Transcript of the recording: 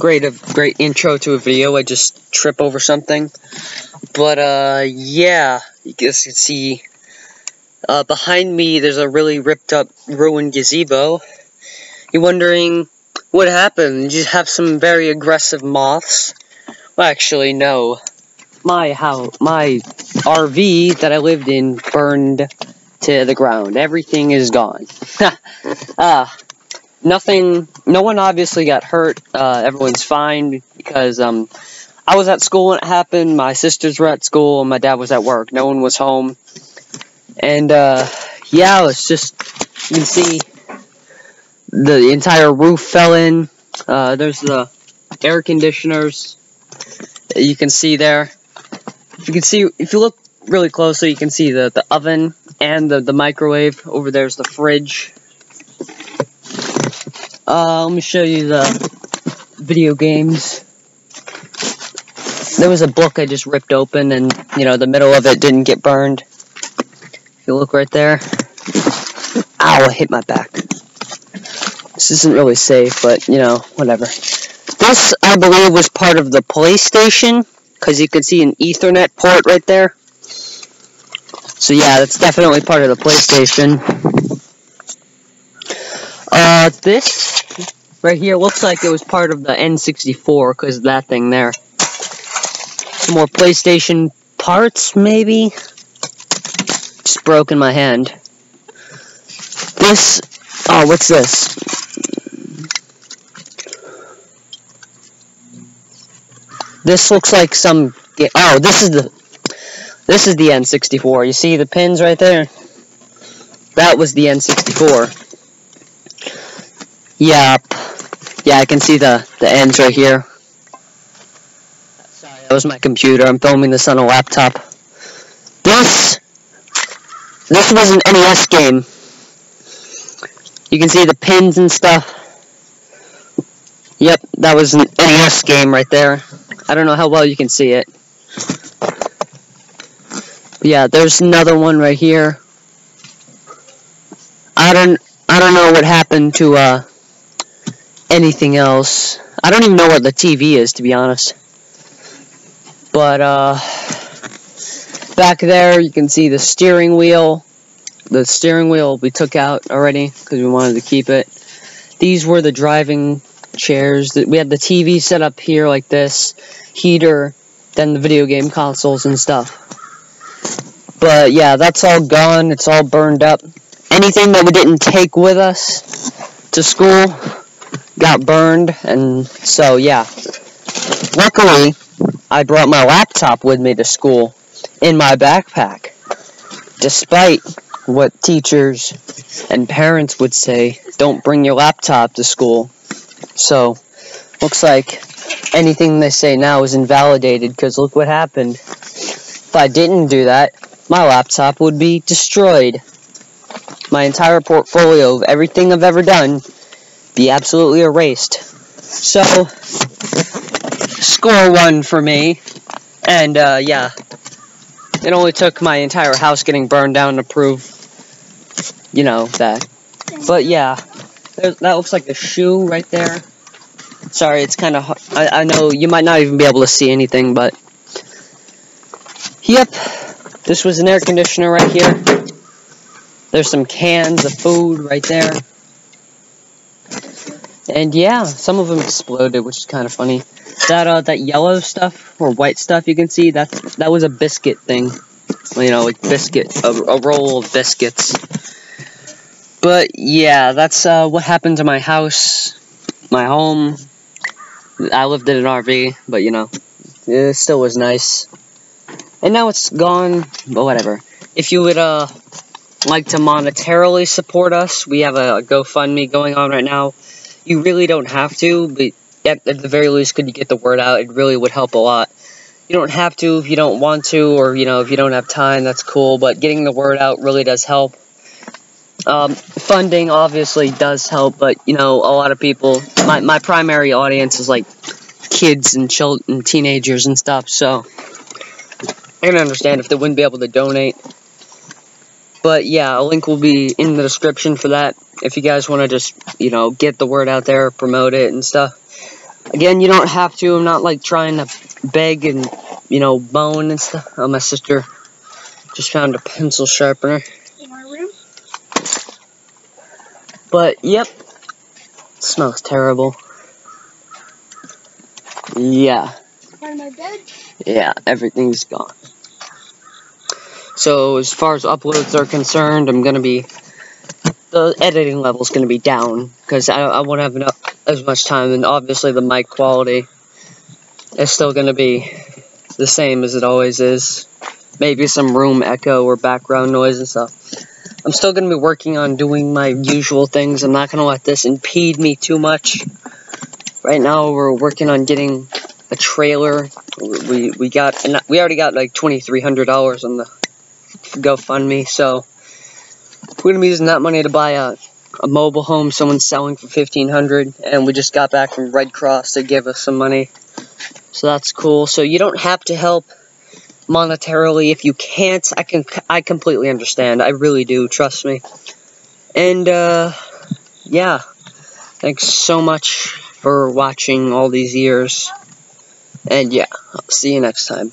great a great intro to a video. I just trip over something. But uh yeah, you guys can see uh behind me there's a really ripped up ruined gazebo. You're wondering what happened? Did you have some very aggressive moths? Well actually no. My how my RV that I lived in burned to the ground. Everything is gone. ah, nothing. No one obviously got hurt. Uh, everyone's fine because um, I was at school when it happened. My sisters were at school, and my dad was at work. No one was home, and uh, yeah, it's just you can see the entire roof fell in. Uh, there's the air conditioners you can see there. If you can see, if you look really closely, you can see the, the oven and the, the microwave. Over there's the fridge. Uh, let me show you the video games. There was a book I just ripped open and, you know, the middle of it didn't get burned. If you look right there. Ow, I hit my back. This isn't really safe, but, you know, whatever. This, I believe, was part of the PlayStation, because you can see an Ethernet port right there. So yeah, that's definitely part of the PlayStation. Uh, this right here looks like it was part of the N64 because that thing there. Some more PlayStation parts, maybe? Just broke in my hand. This, oh, what's this? This looks like some, oh, this is the this is the N64. You see the pins right there? That was the N64. Yep. Yeah, I can see the, the ends right here. Sorry, that was my computer. I'm filming this on a laptop. This, this was an NES game. You can see the pins and stuff. Yep, that was an NES game right there. I don't know how well you can see it yeah, there's another one right here. I don't I don't know what happened to uh anything else. I don't even know what the TV is to be honest. But uh back there you can see the steering wheel. The steering wheel we took out already because we wanted to keep it. These were the driving chairs. That we had the TV set up here like this, heater, then the video game consoles and stuff. But yeah, that's all gone. It's all burned up. Anything that we didn't take with us to school got burned. And so, yeah. Luckily, I brought my laptop with me to school in my backpack. Despite what teachers and parents would say, don't bring your laptop to school. So, looks like anything they say now is invalidated because look what happened. If I didn't do that, my laptop would be destroyed. My entire portfolio of everything I've ever done be absolutely erased. So, score one for me. And, uh, yeah. It only took my entire house getting burned down to prove, you know, that. But, yeah. that looks like a shoe right there. Sorry, it's kind of... I, I know you might not even be able to see anything, but... Yep. This was an air conditioner right here. There's some cans of food right there. And yeah, some of them exploded, which is kind of funny. That uh, that yellow stuff or white stuff you can see that that was a biscuit thing. You know, like biscuit, a, a roll of biscuits. But yeah, that's uh, what happened to my house, my home. I lived in an RV, but you know, it still was nice. And now it's gone, but whatever. If you would uh like to monetarily support us, we have a, a GoFundMe going on right now. You really don't have to, but at, at the very least, could you get the word out? It really would help a lot. You don't have to if you don't want to, or you know, if you don't have time, that's cool. But getting the word out really does help. Um, funding obviously does help, but you know, a lot of people. My my primary audience is like kids and children, teenagers and stuff. So I can understand if they wouldn't be able to donate. But yeah, a link will be in the description for that. If you guys want to just, you know, get the word out there, promote it and stuff. Again, you don't have to. I'm not like trying to beg and, you know, bone and stuff. Oh, my sister just found a pencil sharpener. In our room? But, yep. smells terrible. Yeah. Part of my bed? Yeah, everything's gone. So, as far as uploads are concerned, I'm going to be. The editing level is going to be down because I, I won't have enough as much time, and obviously the mic quality is still going to be the same as it always is. Maybe some room echo or background noise and stuff. I'm still going to be working on doing my usual things. I'm not going to let this impede me too much. Right now, we're working on getting a trailer. We we got we already got like twenty three hundred dollars on the GoFundMe, so we're gonna be using that money to buy a a mobile home someone's selling for fifteen hundred, and we just got back from Red Cross to give us some money, so that's cool. So you don't have to help monetarily if you can't. I can I completely understand. I really do. Trust me. And uh, yeah, thanks so much for watching all these years. And yeah, I'll see you next time.